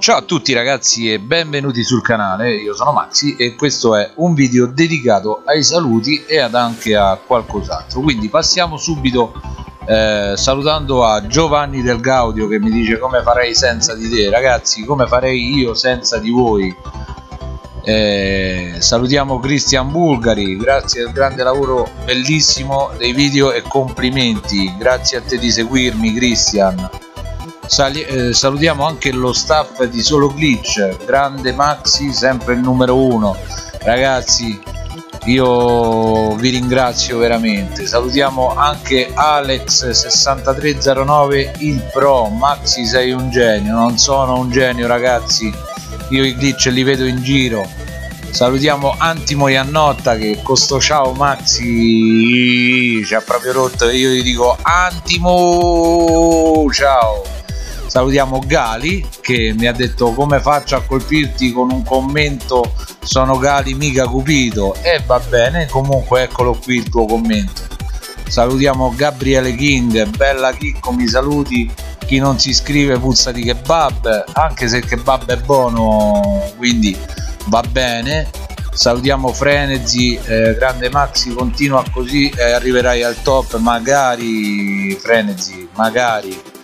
Ciao a tutti ragazzi e benvenuti sul canale, io sono Maxi e questo è un video dedicato ai saluti e ad anche a qualcos'altro. Quindi passiamo subito eh, salutando a Giovanni del Gaudio che mi dice come farei senza di te. Ragazzi come farei io senza di voi? Eh, salutiamo Cristian Bulgari grazie del grande lavoro bellissimo dei video e complimenti. Grazie a te di seguirmi Cristian Sali eh, salutiamo anche lo staff di Solo Glitch, grande Maxi, sempre il numero uno. Ragazzi, io vi ringrazio veramente. Salutiamo anche Alex6309, il pro. Maxi, sei un genio, non sono un genio, ragazzi. Io i glitch li vedo in giro. Salutiamo Antimo Iannotta che con sto ciao Maxi ci ha proprio rotto. Io gli dico Antimo, ciao salutiamo Gali che mi ha detto come faccio a colpirti con un commento? Sono Gali mica Cupido. E va bene comunque eccolo qui il tuo commento. Salutiamo Gabriele King bella Chicco mi saluti. Chi non si iscrive puzza di kebab anche se il kebab è buono quindi va bene. Salutiamo Frenezi eh, grande Maxi continua così eh, arriverai al top. Magari Frenezi magari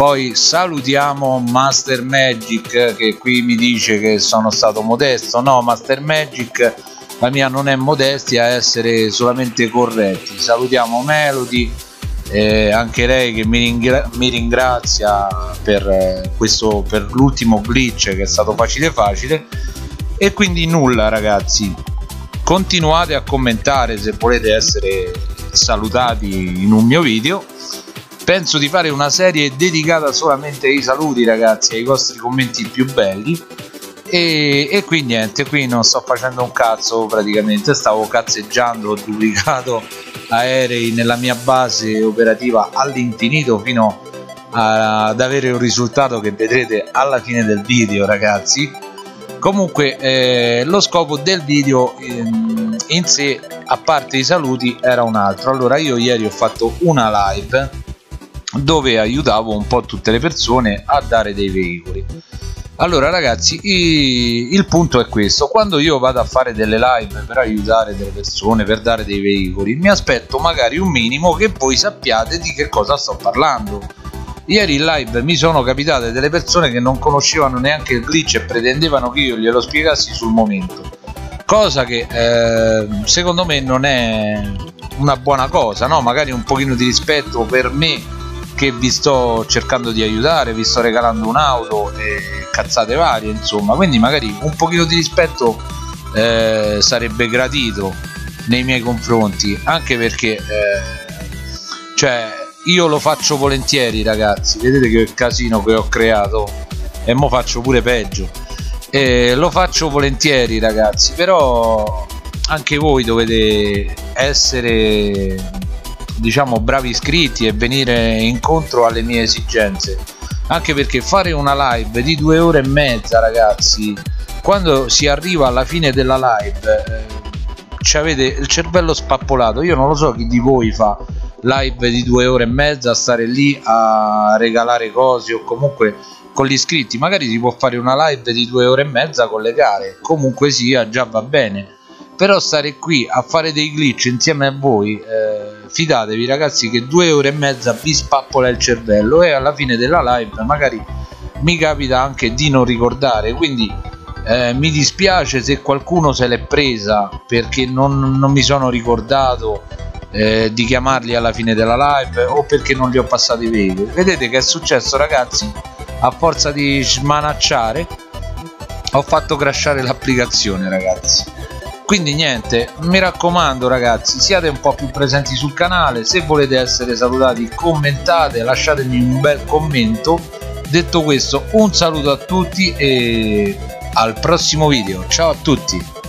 poi salutiamo Master Magic che qui mi dice che sono stato modesto. No Master Magic la mia non è modestia essere solamente corretti. Salutiamo Melody eh, anche lei che mi, ringra mi ringrazia per, eh, questo per l'ultimo glitch che è stato facile facile. E quindi nulla ragazzi. Continuate a commentare se volete essere salutati in un mio video penso di fare una serie dedicata solamente ai saluti ragazzi ai vostri commenti più belli. E, e qui niente qui non sto facendo un cazzo praticamente. Stavo cazzeggiando ho duplicato aerei nella mia base operativa all'infinito fino ad avere un risultato che vedrete alla fine del video ragazzi. Comunque eh, lo scopo del video ehm, in sé a parte i saluti era un altro. Allora io ieri ho fatto una live dove aiutavo un po' tutte le persone a dare dei veicoli. Allora ragazzi il punto è questo. Quando io vado a fare delle live per aiutare delle persone per dare dei veicoli mi aspetto magari un minimo che voi sappiate di che cosa sto parlando. Ieri in live mi sono capitate delle persone che non conoscevano neanche il glitch e pretendevano che io glielo spiegassi sul momento. Cosa che eh, secondo me non è una buona cosa no? magari un pochino di rispetto per me che vi sto cercando di aiutare, vi sto regalando un'auto e cazzate varie, insomma, quindi magari un pochino di rispetto eh, sarebbe gradito nei miei confronti, anche perché eh, cioè io lo faccio volentieri ragazzi, vedete che casino che ho creato? E mo faccio pure peggio. Eh, lo faccio volentieri ragazzi, però anche voi dovete essere diciamo bravi iscritti e venire incontro alle mie esigenze. Anche perché fare una live di due ore e mezza ragazzi quando si arriva alla fine della live eh, avete il cervello spappolato. Io non lo so chi di voi fa live di due ore e mezza stare lì a regalare cose o comunque con gli iscritti. Magari si può fare una live di due ore e mezza con le gare. Comunque sia già va bene però stare qui a fare dei glitch insieme a voi eh, fidatevi ragazzi che due ore e mezza vi spappola il cervello e alla fine della live magari mi capita anche di non ricordare. Quindi eh, mi dispiace se qualcuno se l'è presa perché non, non, mi sono ricordato eh, di chiamarli alla fine della live o perché non li ho passati i veicoli vedete che è successo ragazzi a forza di smanacciare ho fatto crashare l'applicazione ragazzi quindi niente mi raccomando ragazzi siate un po' più presenti sul canale. Se volete essere salutati commentate lasciatemi un bel commento. Detto questo un saluto a tutti e al prossimo video. Ciao a tutti